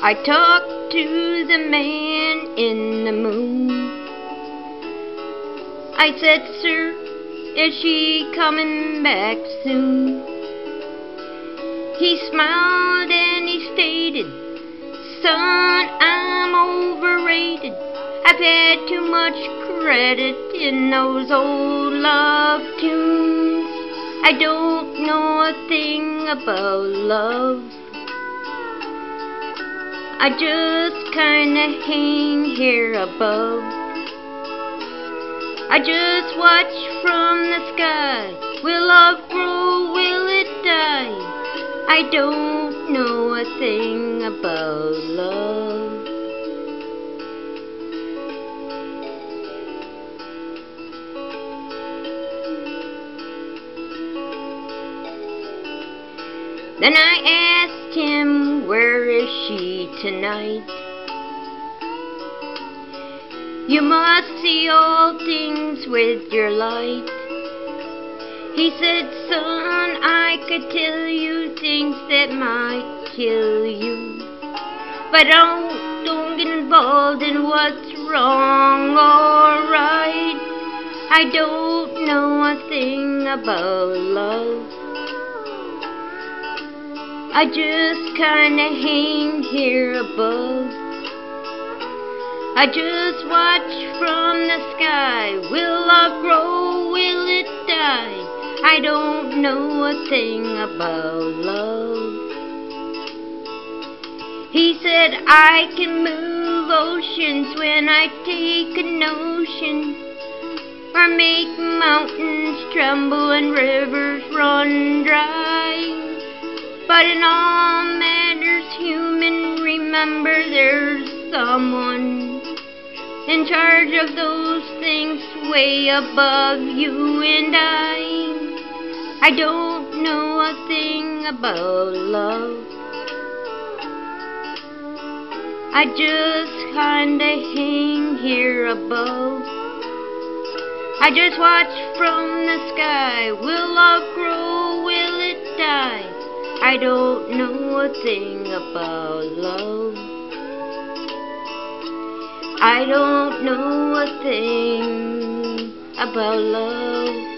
I talked to the man in the moon. I said, Sir, is she coming back soon? He smiled and he stated, Son, I'm overrated. I've had too much credit in those old love tunes. I don't know a thing about love. I just kinda hang here above. I just watch from the sky. Will love grow? Will it die? I don't know a thing about love. Then I asked him, Where tonight? You must see all things with your light. He said, Son, I could tell you things that might kill you. But don't, don't get involved in what's wrong or right. I don't know a thing about love. I just kinda hang here above. I just watch from the sky. Will I grow? Will it die? I don't know a thing about love. He said I can move oceans when I take a notion, or make mountains tremble and rivers run dry. But in all matters human, remember there's someone in charge of those things way above you and I. I don't know a thing about love. I just kinda hang here above. I just watch from the sky. Will love I don't know a thing about love. I don't know a thing about love.